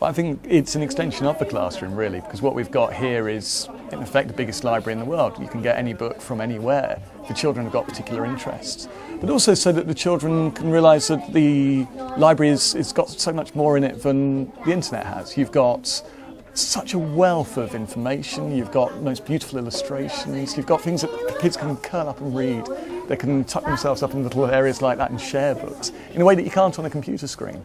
Well, I think it's an extension of the classroom, really, because what we've got here is, in effect, the biggest library in the world. You can get any book from anywhere. The children have got particular interests. But also so that the children can realise that the library has is got so much more in it than the internet has. You've got such a wealth of information, you've got most beautiful illustrations, you've got things that kids can curl up and read. They can tuck themselves up in little areas like that and share books in a way that you can't on a computer screen.